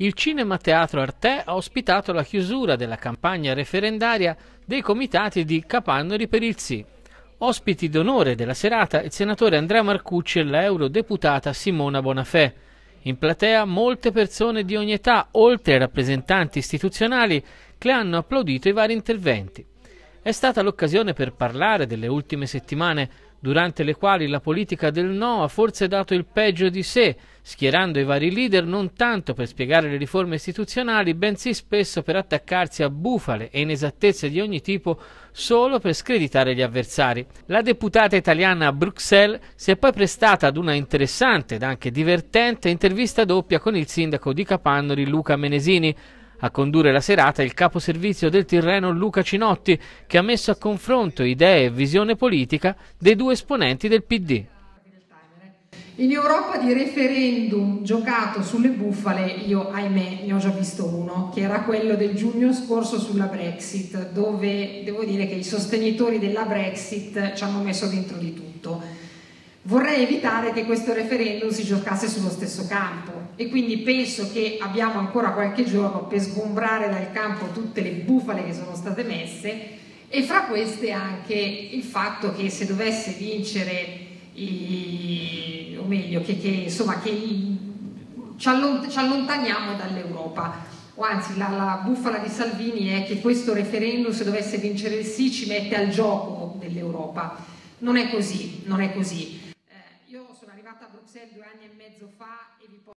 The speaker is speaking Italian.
il Cinema Teatro Arte ha ospitato la chiusura della campagna referendaria dei comitati di Capannori per il Sì. Ospiti d'onore della serata il senatore Andrea Marcucci e l'eurodeputata Simona Bonafè. In platea molte persone di ogni età, oltre ai rappresentanti istituzionali, che hanno applaudito i vari interventi. È stata l'occasione per parlare delle ultime settimane durante le quali la politica del no ha forse dato il peggio di sé, schierando i vari leader non tanto per spiegare le riforme istituzionali, bensì spesso per attaccarsi a bufale e inesattezze di ogni tipo solo per screditare gli avversari. La deputata italiana a Bruxelles si è poi prestata ad una interessante ed anche divertente intervista doppia con il sindaco di Capannori Luca Menesini, a condurre la serata il capo servizio del Tirreno Luca Cinotti, che ha messo a confronto idee e visione politica dei due esponenti del PD. In Europa di referendum giocato sulle bufale, io ahimè ne ho già visto uno, che era quello del giugno scorso sulla Brexit, dove devo dire che i sostenitori della Brexit ci hanno messo dentro di tutto Vorrei evitare che questo referendum si giocasse sullo stesso campo e quindi penso che abbiamo ancora qualche giorno per sgombrare dal campo tutte le bufale che sono state messe e fra queste anche il fatto che se dovesse vincere, i, o meglio, che, che, insomma, che ci, allontaniamo dall'Europa o anzi la, la, bufala di Salvini è che questo referendum se dovesse vincere il sì ci mette al gioco dell'Europa. Non è così, non è così. Io sono arrivata a Bruxelles due anni e mezzo fa e vi posso